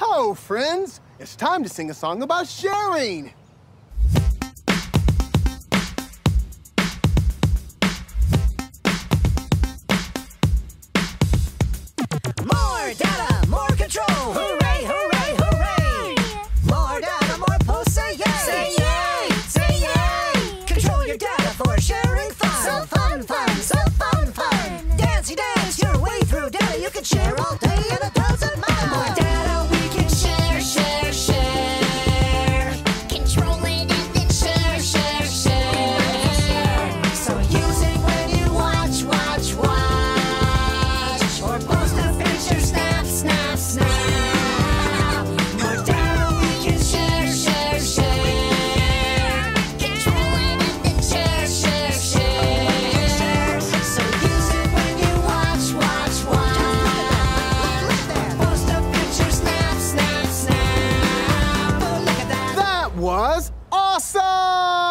Hello, friends. It's time to sing a song about sharing. More data, more control. Hooray, hooray, hooray. More data, more posts. Say yay. Say yay. Say yay. Control your data for sharing fun. So fun, fun, so fun, fun. Dancey dance your way through data you can share all day and a thousand was awesome!